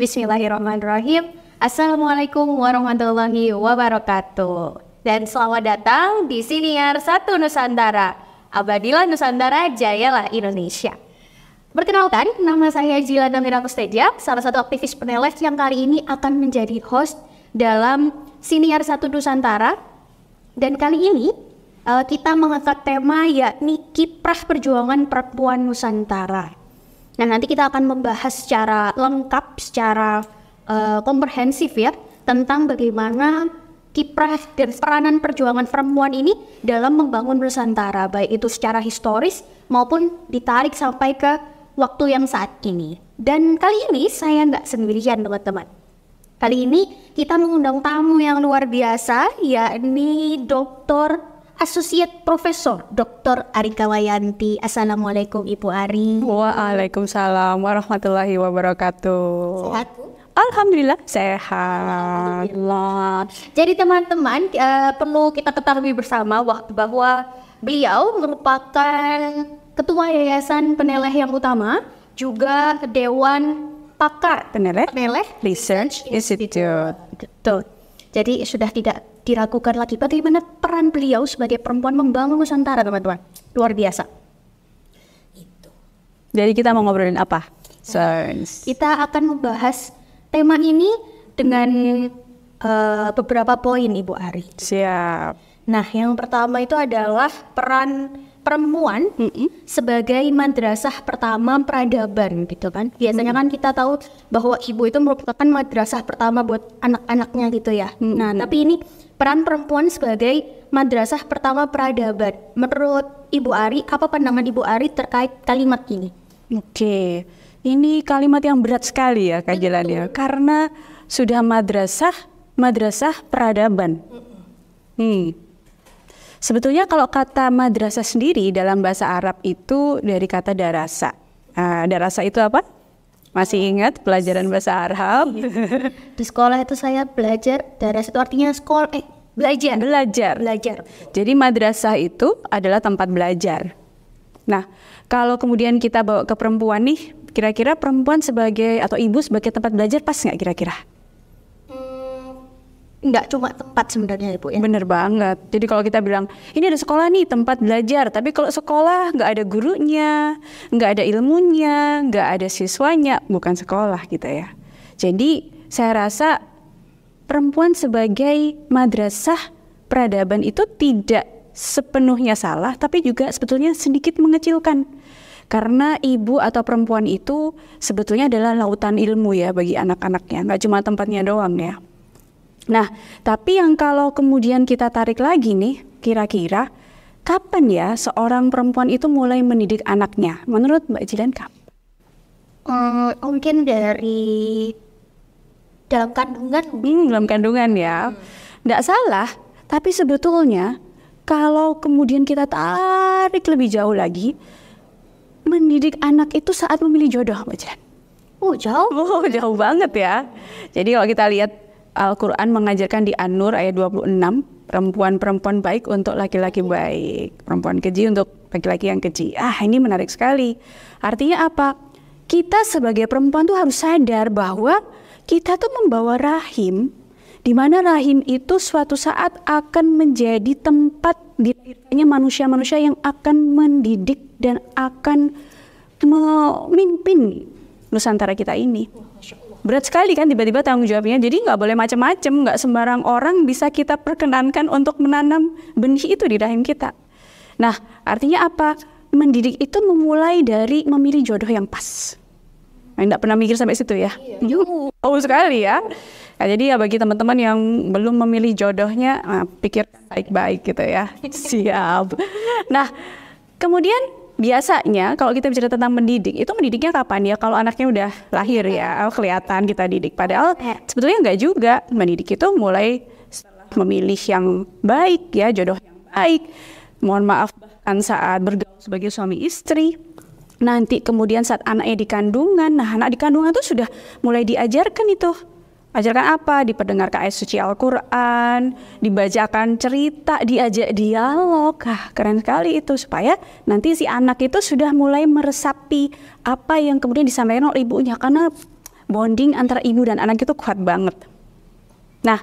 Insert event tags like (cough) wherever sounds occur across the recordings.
Bismillahirrahmanirrahim. Assalamualaikum warahmatullahi wabarakatuh. Dan selamat datang di Siniar Satu Nusantara. Abadilah Nusantara, jayalah Indonesia. Perkenalkan, nama saya Jila Damira Kusteja, salah satu aktivis peneleh yang kali ini akan menjadi host dalam Siniar Satu Nusantara. Dan kali ini uh, kita mengangkat tema yakni kiprah perjuangan perempuan Nusantara. Nah, nanti kita akan membahas secara lengkap, secara uh, komprehensif ya, tentang bagaimana kiprah dan peranan perjuangan perempuan ini dalam membangun Nusantara, baik itu secara historis maupun ditarik sampai ke waktu yang saat ini. Dan kali ini saya nggak sendirian teman-teman. Kali ini kita mengundang tamu yang luar biasa, yakni Dr. Associate Profesor Dr. Arika Wayanti. Assalamualaikum Ibu Ari. Waalaikumsalam warahmatullahi wabarakatuh. Sehat Bu? Alhamdulillah sehat. Alhamdulillah. Jadi teman-teman uh, perlu kita ketahui bersama waktu bahwa beliau merupakan ketua yayasan peneleh yang utama, juga dewan pakar Peneleh peneleh Research Institute. Betul. Jadi sudah tidak diragukan lagi bagaimana peran beliau sebagai perempuan membangun Nusantara, teman-teman. Luar biasa. Jadi kita mau ngobrolin apa? Science. Kita akan membahas tema ini dengan eh, beberapa poin, Ibu Ari. Siap. Nah, yang pertama itu adalah peran perempuan sebagai madrasah pertama peradaban gitu kan. Biasanya kan kita tahu bahwa ibu itu merupakan madrasah pertama buat anak-anaknya gitu ya. Nah, tapi ini peran perempuan sebagai madrasah pertama peradaban. Menurut Ibu Ari, apa pandangan Ibu Ari terkait kalimat ini? Oke. Ini kalimat yang berat sekali ya Kak Jalan ya. Karena sudah madrasah, madrasah peradaban. Hmm. Sebetulnya kalau kata madrasah sendiri dalam bahasa Arab itu dari kata darasa. Ah, darasa itu apa? Masih ingat pelajaran bahasa Arab? Di sekolah itu saya belajar, daras itu artinya sekolah, eh belajar. Belajar. Belajar. Jadi madrasah itu adalah tempat belajar. Nah, kalau kemudian kita bawa ke perempuan nih, kira-kira perempuan sebagai atau ibu sebagai tempat belajar pas nggak kira-kira? Nggak cuma tempat sebenarnya Ibu ya. Bener banget. Jadi kalau kita bilang ini ada sekolah nih tempat belajar, tapi kalau sekolah nggak ada gurunya, nggak ada ilmunya, nggak ada siswanya, bukan sekolah gitu ya. Jadi saya rasa perempuan sebagai madrasah peradaban itu tidak sepenuhnya salah, tapi juga sebetulnya sedikit mengecilkan. Karena ibu atau perempuan itu sebetulnya adalah lautan ilmu ya bagi anak-anaknya, nggak cuma tempatnya doang ya. Nah, tapi yang kalau kemudian kita tarik lagi nih, kira-kira kapan ya seorang perempuan itu mulai mendidik anaknya? Menurut Mbak Jilan kapan? Eh, mungkin dari dalam kandungan Hmm, dalam kandungan ya. Nggak salah, tapi sebetulnya kalau kemudian kita tarik lebih jauh lagi, mendidik anak itu saat memilih jodoh, Mbak Jilan. Oh jauh. Oh, jauh banget ya. Jadi kalau kita lihat Al-Quran mengajarkan di An-Nur ayat 26, perempuan-perempuan baik untuk laki-laki baik, perempuan keji untuk laki-laki yang keji. Ah, ini menarik sekali. Artinya apa? Kita sebagai perempuan tuh harus sadar bahwa kita tuh membawa rahim, di mana rahim itu suatu saat akan menjadi tempat dilahirkannya manusia-manusia yang akan mendidik dan akan memimpin Nusantara kita ini. Berat sekali kan tiba-tiba tanggung jawabnya. Jadi nggak boleh macam-macam, nggak sembarang orang bisa kita perkenankan untuk menanam benih itu di rahim kita. Nah, artinya apa? Mendidik itu memulai dari memilih jodoh yang pas. Nggak pernah mikir sampai situ ya? Yuh, Tahu (laughs) sekali ya. Nah, jadi ya bagi teman-teman yang belum memilih jodohnya, nah, pikir baik-baik gitu ya. (laughs) Siap. Nah, kemudian biasanya kalau kita bicara tentang mendidik, itu mendidiknya kapan ya? Kalau anaknya udah lahir ya, oh, kelihatan kita didik. Padahal sebetulnya nggak juga. Mendidik itu mulai setelah memilih yang baik ya, jodoh yang baik. Mohon maaf bahkan saat bergaul sebagai suami istri. Nanti kemudian saat anaknya di kandungan, nah anak di kandungan itu sudah mulai diajarkan itu. Ajarkan apa? Diperdengarkan ayat suci Al-Quran, dibacakan cerita, diajak dialog. Ah, keren sekali itu supaya nanti si anak itu sudah mulai meresapi apa yang kemudian disampaikan oleh ibunya. Karena bonding antara ibu dan anak itu kuat banget. Nah,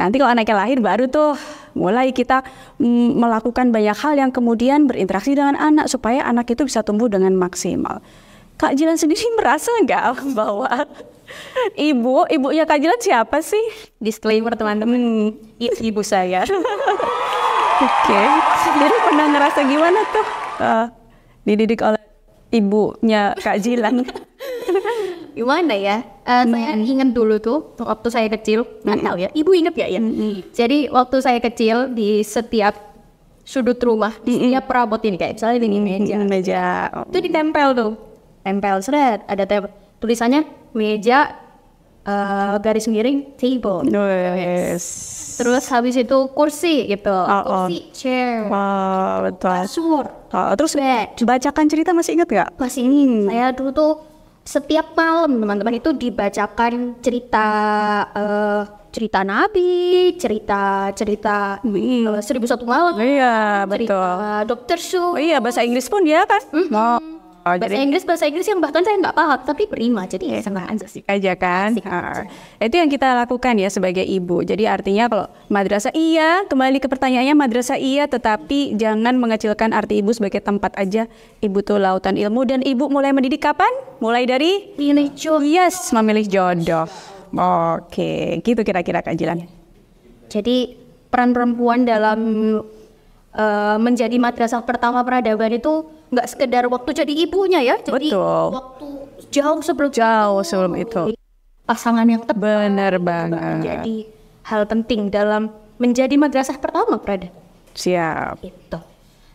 nanti kalau anaknya lahir baru tuh mulai kita mm, melakukan banyak hal yang kemudian berinteraksi dengan anak supaya anak itu bisa tumbuh dengan maksimal. Kak Jilan sendiri (laughs) merasa nggak bahwa ibu, ibunya Kak Jilan siapa sih? Disclaimer teman-teman, ibu saya. (laughs) Oke, jadi pernah ngerasa gimana tuh uh, dididik oleh ibunya Kak Jilan? (laughs) Gimana ya? Eh, Saya ingat dulu tuh waktu saya kecil, nggak tahu ya. Ibu inget ya ya. Jadi waktu saya kecil di setiap sudut rumah, di setiap perabot ini kayak misalnya di meja, Meja. itu ditempel tuh, tempel seret, ada tem- tulisannya meja eh, garis miring table. Yes. Terus habis itu kursi gitu, oh. kursi chair, Wah, betul. kasur, Oh, terus bed. bacakan cerita masih ingat nggak? Pas ini saya dulu tuh setiap malam teman-teman itu dibacakan cerita eh, cerita Nabi, cerita cerita eh, seribu satu malam, Iya, cerita betul. Dokter Su, Oh iya, bahasa Inggris pun dia kan? Oh, oh, bahasa jadi Inggris bahasa Inggris yang bahkan saya nggak paham tapi prima jadi ya sangat aja sih. aja kan? Asik Ah, Itu yang kita lakukan ya sebagai ibu. Jadi artinya kalau madrasah iya, kembali ke pertanyaannya madrasah iya, tetapi jangan mengecilkan arti ibu sebagai tempat aja. Ibu tuh lautan ilmu dan ibu mulai mendidik kapan? Mulai dari Pilih jodoh. yes, memilih jodoh. Oke, gitu kira-kira Kak Jilan. Jadi peran perempuan dalam eh, menjadi madrasah pertama peradaban itu nggak sekedar waktu jadi ibunya ya, jadi Betul. waktu jauh sebelum Jauh sebelum itu. pasangan yang tepat Bener banget. menjadi hal penting dalam menjadi madrasah pertama peradaban Siap. itu.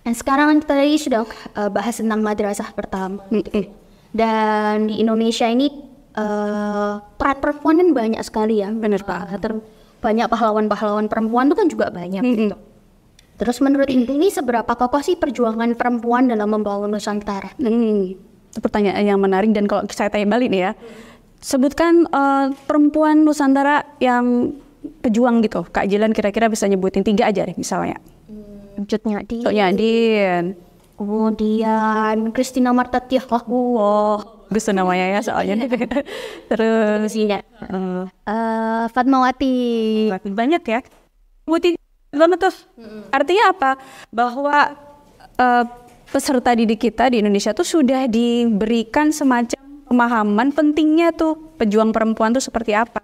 Dan sekarang kita tadi sudah eh, bahas tentang madrasah pertama. Mm-mm. Dan di Indonesia ini eh, peran perempuan kan banyak sekali ya. Bener, Eh, ter- banyak pahlawan-pahlawan perempuan itu kan juga banyak. Gitu. Terus menurut Inti ini seberapa kokoh sih perjuangan perempuan dalam membangun Nusantara? Hmm, itu pertanyaan yang menarik dan kalau saya tanya balik nih ya, sebutkan eh, perempuan Nusantara yang pejuang gitu. Kak Jilan kira-kira bisa nyebutin tiga aja deh misalnya. Wujudnya di Contohnya Din. kemudian Christina Marta bagus tuh namanya ya soalnya. (laughs) Terus Iya. eh, Eh, Fatmawati. banyak ya. Putih banget tuh. Artinya apa? Bahwa eh, peserta didik kita di Indonesia tuh sudah diberikan semacam pemahaman pentingnya tuh pejuang perempuan tuh seperti apa.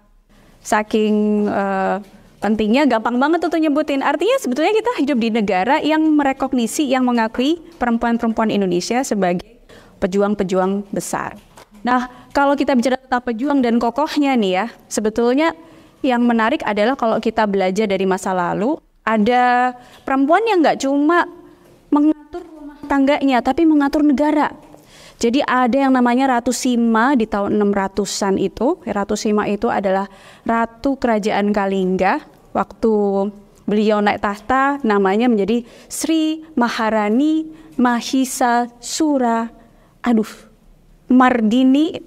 Saking eh, pentingnya gampang banget tuh, tuh nyebutin. Artinya sebetulnya kita hidup di negara yang merekognisi, yang mengakui perempuan-perempuan Indonesia sebagai pejuang-pejuang besar. Nah, kalau kita bicara tentang pejuang dan kokohnya nih ya, sebetulnya yang menarik adalah kalau kita belajar dari masa lalu, ada perempuan yang nggak cuma mengatur rumah tangganya, tapi mengatur negara. Jadi ada yang namanya Ratu Sima di tahun 600-an itu. Ratu Sima itu adalah ratu kerajaan Kalingga. Waktu beliau naik tahta namanya menjadi Sri Maharani Mahisa Sura. Aduh, Mardini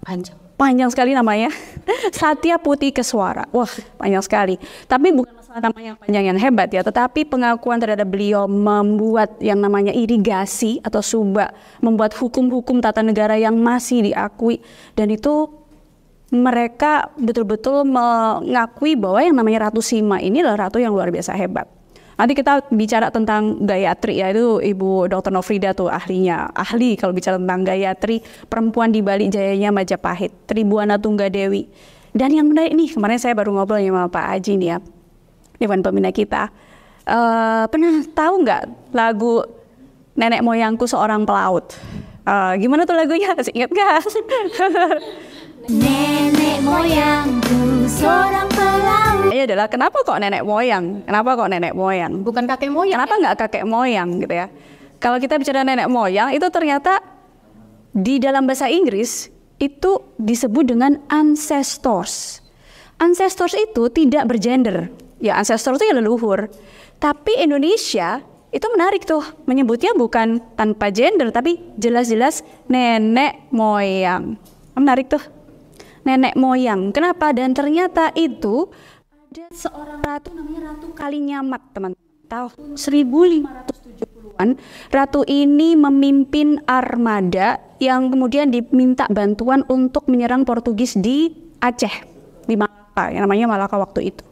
Panjang. panjang sekali namanya. (laughs) Satya Putih Keswara. Wah, panjang sekali. Tapi bukan nama yang panjang yang hebat ya, tetapi pengakuan terhadap beliau membuat yang namanya irigasi atau subak, membuat hukum-hukum tata negara yang masih diakui dan itu mereka betul-betul mengakui bahwa yang namanya Ratu Sima ini adalah ratu yang luar biasa hebat. Nanti kita bicara tentang Gayatri ya itu Ibu Dr. Nofrida tuh ahlinya ahli kalau bicara tentang Gayatri perempuan di balik jayanya Majapahit Tribuana Tunggadewi dan yang menarik nih kemarin saya baru ngobrol sama Pak Aji nih ya Dewan Pembina kita Eh, pernah tahu nggak lagu Nenek Moyangku Seorang Pelaut Eh, gimana tuh lagunya (laughs) masih ingat nggak? (laughs) Nenek moyangku seorang pelaut Ini adalah kenapa kok nenek moyang? Kenapa kok nenek moyang? Bukan kakek moyang. Kenapa nggak kakek moyang gitu ya? Kalau kita bicara nenek moyang itu ternyata di dalam bahasa Inggris itu disebut dengan ancestors. Ancestors itu tidak bergender. Ya ancestors itu ya leluhur. Tapi Indonesia itu menarik tuh menyebutnya bukan tanpa gender tapi jelas-jelas nenek moyang. Menarik tuh. Nenek moyang. Kenapa? Dan ternyata itu ada seorang ratu namanya Ratu Kalinyamat, teman-teman. Tahun 1570-an ratu ini memimpin armada yang kemudian diminta bantuan untuk menyerang Portugis di Aceh, di Malaka, yang namanya Malaka waktu itu.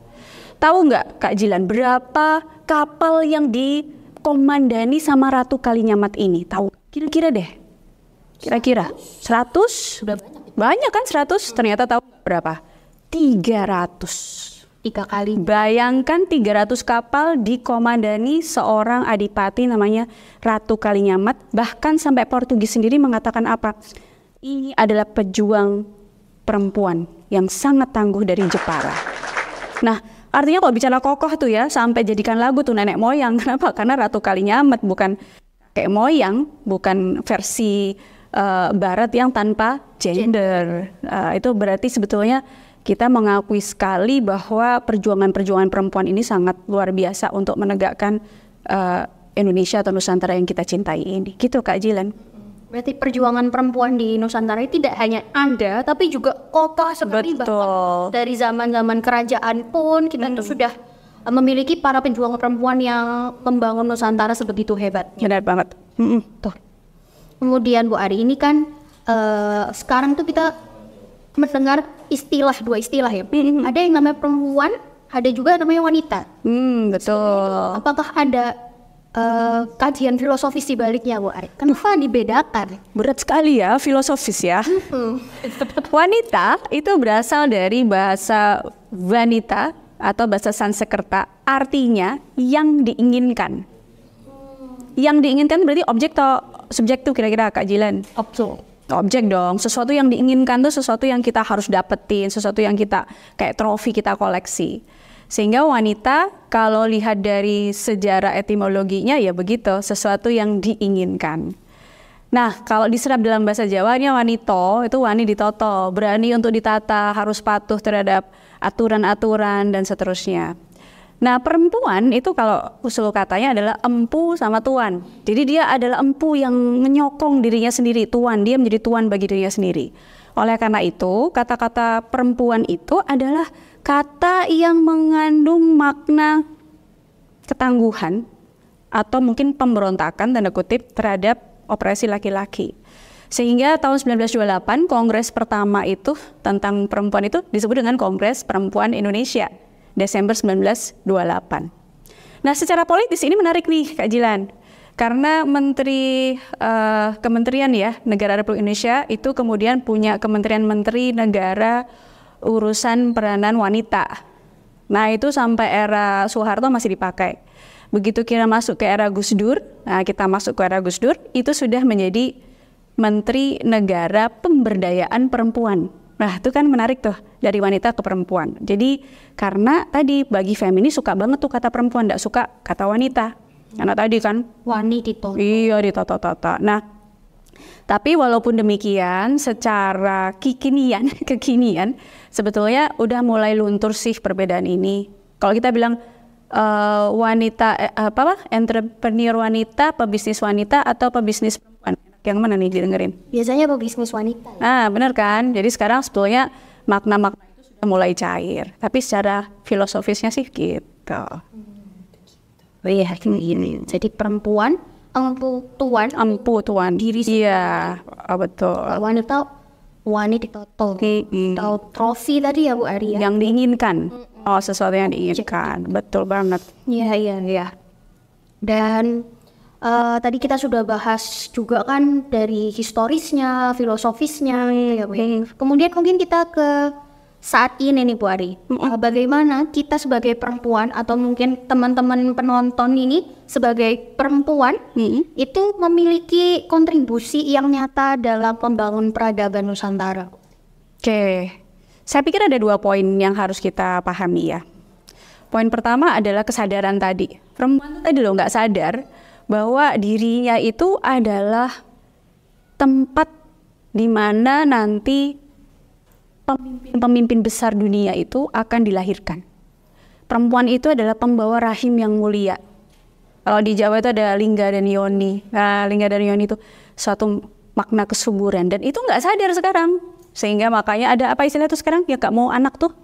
Tahu nggak Kak Jilan berapa kapal yang dikomandani sama Ratu Kalinyamat ini? Tahu? Kira-kira deh. Kira-kira 100? Sudah banyak. Banyak kan 100? Ternyata tahu berapa? 300. Tiga kali. Bayangkan 300 kapal dikomandani seorang adipati namanya Ratu Kalinyamat. Bahkan sampai Portugis sendiri mengatakan apa? Ini adalah pejuang perempuan yang sangat tangguh dari Jepara. Nah, artinya kalau bicara kokoh tuh ya, sampai jadikan lagu tuh nenek moyang. (laughs) Kenapa? Karena Ratu Kalinyamat bukan kayak moyang, bukan versi eh, barat yang tanpa gender. Eh, itu berarti sebetulnya kita mengakui sekali bahwa perjuangan-perjuangan perempuan ini sangat luar biasa untuk menegakkan eh, Indonesia atau Nusantara yang kita cintai ini. Gitu Kak Jilan. Berarti perjuangan perempuan di Nusantara tidak hanya ada, tapi juga kokoh seperti bahkan Betul. dari zaman-zaman kerajaan pun kita tuh sudah uh, memiliki para pejuang perempuan yang membangun Nusantara sebegitu hebat. Benar banget. Mm-mm. Tuh. Kemudian Bu Ari ini kan eh, sekarang tuh kita mendengar istilah dua istilah ya. Ada yang namanya perempuan, ada juga namanya wanita. Hmm, betul. Apakah ada eh, kajian filosofis di baliknya Bu Ari? Kenapa dibedakan? Berat sekali ya, filosofis ya. (laughs) Wanita itu berasal dari bahasa wanita atau bahasa Sanskerta, artinya yang diinginkan. Yang diinginkan berarti objek atau subjek tuh kira-kira Kak Jilan? Objek. Objek dong, sesuatu yang diinginkan tuh sesuatu yang kita harus dapetin, sesuatu yang kita kayak trofi kita koleksi. Sehingga wanita kalau lihat dari sejarah etimologinya ya begitu, sesuatu yang diinginkan. Nah, kalau diserap dalam bahasa Jawanya wanito itu wani ditoto, berani untuk ditata, harus patuh terhadap aturan-aturan dan seterusnya. Nah, perempuan itu kalau usul katanya adalah empu sama tuan. Jadi dia adalah empu yang menyokong dirinya sendiri, tuan. Dia menjadi tuan bagi dirinya sendiri. Oleh karena itu, kata-kata perempuan itu adalah kata yang mengandung makna ketangguhan atau mungkin pemberontakan tanda kutip terhadap operasi laki-laki. Sehingga tahun 1928 kongres pertama itu tentang perempuan itu disebut dengan Kongres Perempuan Indonesia Desember 1928. Nah, secara politis ini menarik nih Kak Jilan. Karena Menteri eh, Kementerian ya Negara Republik Indonesia itu kemudian punya Kementerian Menteri Negara urusan peranan wanita. Nah, itu sampai era Soeharto masih dipakai. Begitu kita masuk ke era Gus Dur, nah kita masuk ke era Gus Dur, itu sudah menjadi Menteri Negara Pemberdayaan Perempuan. Nah, itu kan menarik tuh dari wanita ke perempuan. Jadi karena tadi bagi feminis suka banget tuh kata perempuan, tidak suka kata wanita. Karena tadi kan Wani ditoto. Iya ditata-tata. Nah, tapi walaupun demikian, secara kekinian, (laughs) kekinian, sebetulnya udah mulai luntur sih perbedaan ini. Kalau kita bilang eh, wanita, eh, apa lah, entrepreneur wanita, pebisnis wanita atau pebisnis perempuan, yang mana nih didengerin? Biasanya pebisnis wanita. ya. Nah, benar kan? Jadi sekarang sebetulnya makna-makna itu sudah mulai cair. Tapi secara filosofisnya sih gitu. Iya, ini. Jadi perempuan, empu tuan, Empu tuan. Diri Iya, oh, betul. wanita wani ditoto. Mm-mm. Atau trofi tadi ya Bu Ari ya. yang diinginkan. Oh, sesuatu yang diinginkan. Betul banget. Iya, iya, iya. Dan eh, tadi kita sudah bahas juga kan dari historisnya, filosofisnya, ya Bu. ya. Kemudian mungkin kita ke saat ini nih Bu Ari. Eh, bagaimana kita sebagai perempuan atau mungkin teman-teman penonton ini sebagai perempuan Mm-mm. itu memiliki kontribusi yang nyata dalam pembangun peradaban Nusantara. Oke. Saya pikir ada dua poin yang harus kita pahami ya. Poin pertama adalah kesadaran tadi. Perempuan tadi loh nggak sadar bahwa dirinya itu adalah tempat di mana nanti pemimpin-pemimpin besar dunia itu akan dilahirkan. Perempuan itu adalah pembawa rahim yang mulia. Kalau di Jawa itu ada lingga dan yoni. Nah, lingga dan yoni itu suatu makna kesuburan dan itu nggak sadar sekarang. Sehingga makanya ada apa istilah itu sekarang? Ya nggak mau anak tuh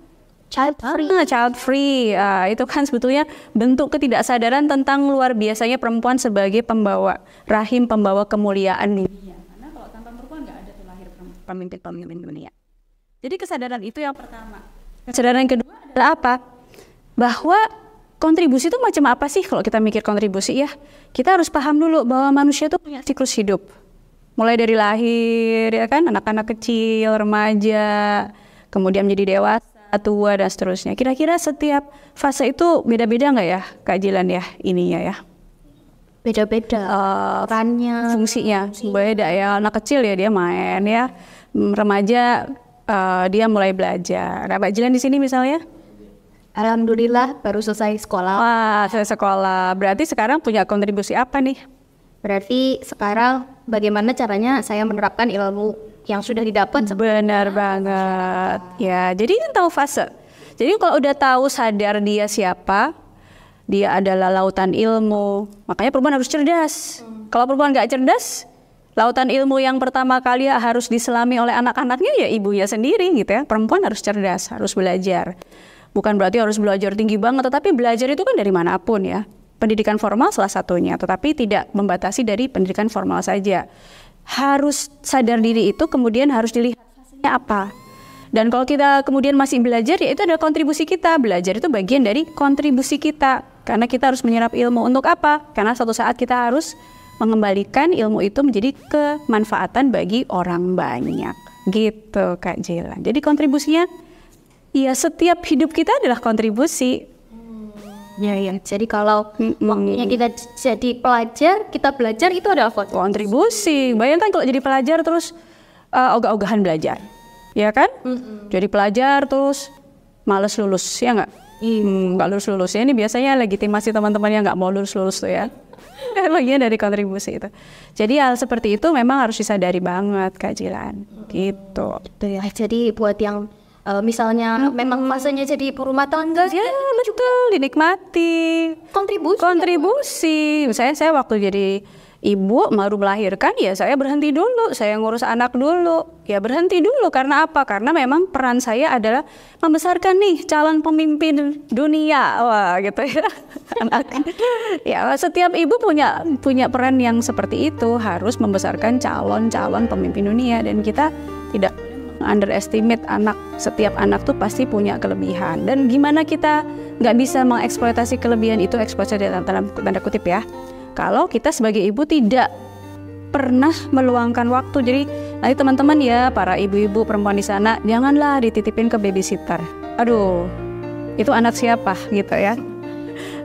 child free. Ah, child free. Ah, itu kan sebetulnya bentuk ketidaksadaran tentang luar biasanya perempuan sebagai pembawa rahim, pembawa kemuliaan dunia. Karena kalau tanpa perempuan nggak ada tuh lahir pemimpin-pemimpin dunia. Jadi kesadaran itu yang pertama. Kesadaran yang kedua adalah apa? Bahwa kontribusi itu macam apa sih kalau kita mikir kontribusi ya? Kita harus paham dulu bahwa manusia itu punya siklus hidup. Mulai dari lahir ya kan, anak-anak kecil, remaja, kemudian menjadi dewasa, tua dan seterusnya. Kira-kira setiap fase itu beda-beda nggak ya, Kak Jilan ya ininya ya? Beda-beda Eh, perannya. fungsinya beda ya anak kecil ya dia main ya remaja eh, dia mulai belajar. Nah Mbak Jilan di sini misalnya? Alhamdulillah baru selesai sekolah. wah saya sekolah. Berarti sekarang punya kontribusi apa nih? Berarti sekarang bagaimana caranya saya menerapkan ilmu yang sudah didapat? Benar banget. Ya jadi kan tahu fase. Jadi kalau udah tahu sadar dia siapa dia adalah lautan ilmu makanya perempuan harus cerdas. Kalau perempuan nggak cerdas lautan ilmu yang pertama kali harus diselami oleh anak-anaknya ya ibunya sendiri gitu ya. Perempuan harus cerdas harus belajar. Bukan berarti harus belajar tinggi banget tetapi belajar itu kan dari mana pun ya. Pendidikan formal salah satunya tetapi tidak membatasi dari pendidikan formal saja. Harus sadar diri itu kemudian harus dilihat apa. Dan kalau kita kemudian masih belajar ya itu adalah kontribusi kita. Belajar itu bagian dari kontribusi kita. Karena kita harus menyerap ilmu untuk apa? Karena suatu saat kita harus mengembalikan ilmu itu menjadi kemanfaatan bagi orang banyak gitu Kak Jelan jadi kontribusinya ya setiap hidup kita adalah kontribusi Ya ya. Jadi kalau Mm-mm. waktunya kita jadi pelajar, kita belajar itu adalah kontribusi. kontribusi. Bayangkan kalau jadi pelajar terus uh, ogah-ogahan belajar, ya kan? Jadi pelajar terus males lulus, ya nggak? Hmm, nggak lulus lulus ya. Ini biasanya legitimasi teman-teman yang nggak mau lulus lulus tuh ya. (laughs) Bagian dari kontribusi itu. Jadi hal seperti itu memang harus disadari banget Kak Jilan. Gitu. Betul ya. Jadi buat yang eh, misalnya memang fasenya jadi berumah tangga, Ya betul, dinikmati. kontribusi. kontribusi. Misalnya saya waktu jadi ibu baru melahirkan ya saya berhenti dulu, saya ngurus anak dulu. Ya berhenti dulu karena apa? Karena memang peran saya adalah membesarkan nih calon pemimpin dunia. Wah, gitu ya. Anak. (laughs) ya, setiap ibu punya punya peran yang seperti itu, harus membesarkan calon-calon pemimpin dunia dan kita tidak underestimate anak setiap anak tuh pasti punya kelebihan dan gimana kita nggak bisa mengeksploitasi kelebihan itu eksploitasi dalam dalam tanda kutip ya kalau kita sebagai ibu tidak pernah meluangkan waktu. Jadi nanti teman-teman ya para ibu-ibu perempuan di sana janganlah dititipin ke babysitter. Aduh itu anak siapa gitu ya?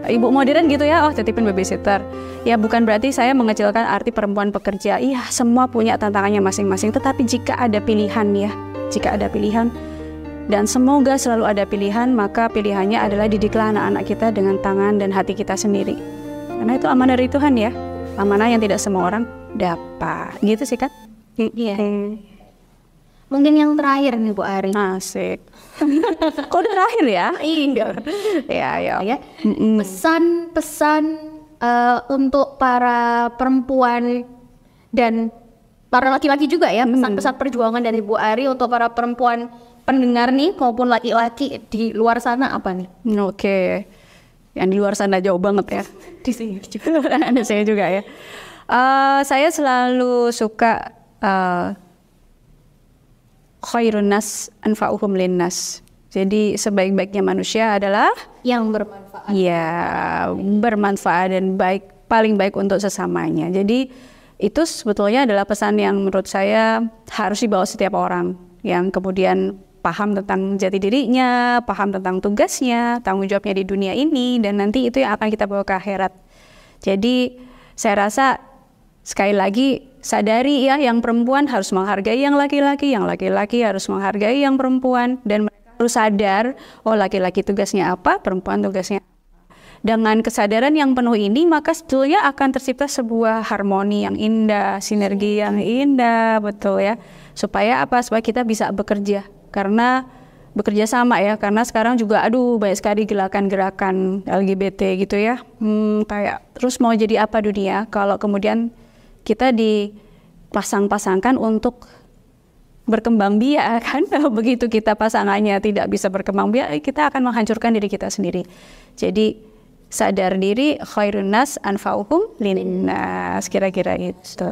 Ibu modern gitu ya oh titipin babysitter. Ya bukan berarti saya mengecilkan arti perempuan pekerja. Iya semua punya tantangannya masing-masing. Tetapi jika ada pilihan ya jika ada pilihan dan semoga selalu ada pilihan maka pilihannya adalah didiklah anak-anak kita dengan tangan dan hati kita sendiri karena itu amanah dari Tuhan ya amanah yang tidak semua orang dapat gitu sih kan Iya. Mungkin yang terakhir nih Bu Ari. asik (laughs) kok udah terakhir ya Iya. ya ya ya. Pesan-pesan eh, untuk para perempuan dan para laki-laki juga ya, pesan-pesan perjuangan dari Bu Ari untuk para perempuan pendengar nih maupun laki-laki di luar sana apa nih? Oke, yang di luar sana jauh banget ya. (laughs) Di sini juga, (laughs) ada saya juga ya. Eh, saya selalu suka eh, khairun nas anfa'uhum linnas. Jadi sebaik-baiknya manusia adalah Yang bermanfaat. ya bermanfaat dan baik paling baik untuk sesamanya. Jadi itu sebetulnya adalah pesan yang menurut saya harus dibawa setiap orang yang kemudian paham tentang jati dirinya, paham tentang tugasnya, tanggung jawabnya di dunia ini dan nanti itu yang akan kita bawa ke akhirat. Jadi saya rasa sekali lagi sadari ya yang perempuan harus menghargai yang laki-laki, yang laki-laki harus menghargai yang perempuan dan mereka harus sadar oh laki-laki tugasnya apa, perempuan tugasnya. Dengan kesadaran yang penuh ini maka sebetulnya akan tercipta sebuah harmoni yang indah, sinergi yang indah, betul ya. Supaya apa? Supaya kita bisa bekerja karena bekerja sama ya karena sekarang juga aduh banyak sekali gerakan-gerakan LGBT gitu ya. Hmm, kayak terus mau jadi apa dunia kalau kemudian kita dipasang-pasangkan untuk berkembang biak (laughs) kan? Begitu kita pasangannya tidak bisa berkembang biak kita akan menghancurkan diri kita sendiri. Jadi sadar diri khairun nas anfa'uhum linnas kira-kira itu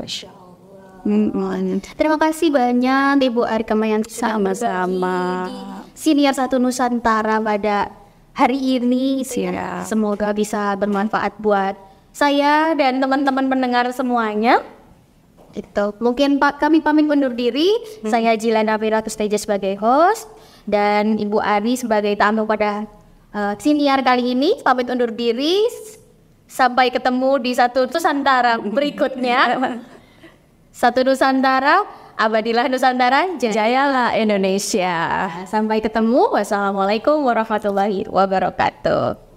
Mm-mm. Terima kasih banyak Ibu Arika yang sama-sama siniar satu Nusantara pada hari ini. Siap. Semoga bisa bermanfaat buat saya dan teman-teman pendengar semuanya. Itu mungkin Pak kami pamit undur diri. Saya Jilan Nabila Kusteja sebagai host dan Ibu Ari sebagai tamu pada uh, siniar kali ini. Pamit undur diri. Sampai ketemu di satu Nusantara berikutnya. (laughs) Satu Nusantara, abadilah Nusantara, jaya. jayalah Indonesia Sampai ketemu. Wassalamualaikum warahmatullahi wabarakatuh.